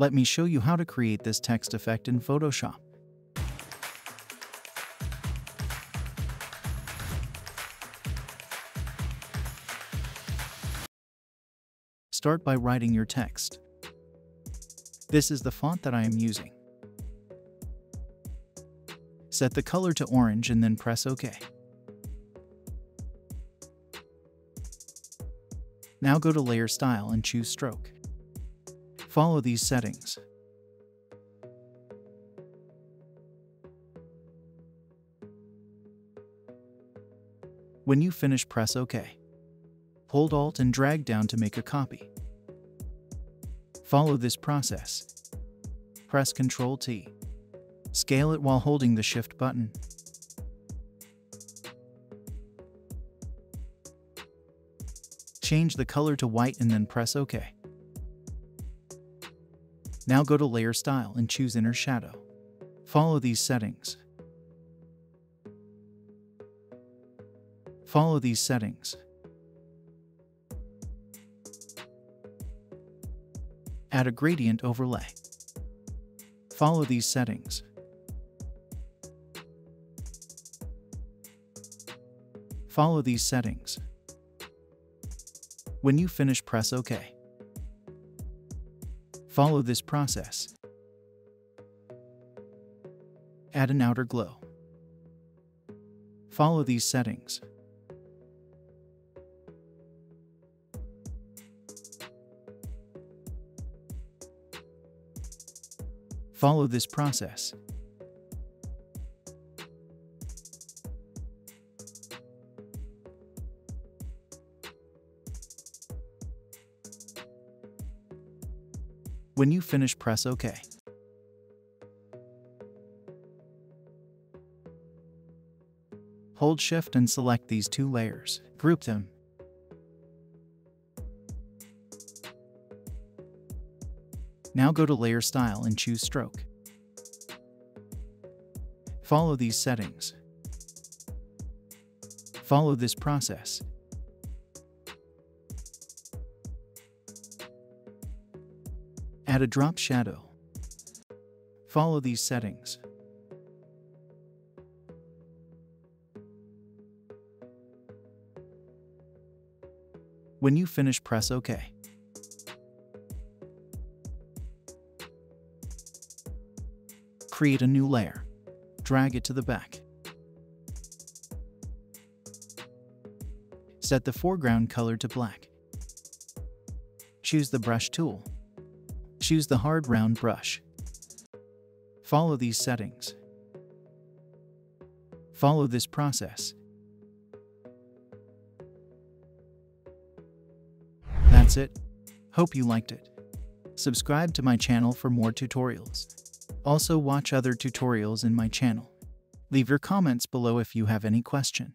Let me show you how to create this text effect in Photoshop. Start by writing your text. This is the font that I am using. Set the color to orange and then press OK. Now go to Layer Style and choose Stroke. Follow these settings. When you finish, press OK. Hold Alt and drag down to make a copy. Follow this process. Press Ctrl T. Scale it while holding the Shift button. Change the color to white and then press OK. Now go to Layer Style and choose Inner Shadow. Follow these settings. Follow these settings. Add a gradient overlay. Follow these settings. Follow these settings. When you finish, press OK. Follow this process. Add an outer glow. Follow these settings. Follow this process. When you finish, press OK. Hold Shift and select these two layers. Group them. Now go to Layer Style and choose Stroke. Follow these settings. Follow this process. Add a drop shadow. Follow these settings. When you finish, press OK. Create a new layer. Drag it to the back. Set the foreground color to black. Choose the brush tool. Choose the hard round brush. Follow these settings. Follow this process. That's it. Hope you liked it. Subscribe to my channel for more tutorials. Also watch other tutorials in my channel. Leave your comments below if you have any question.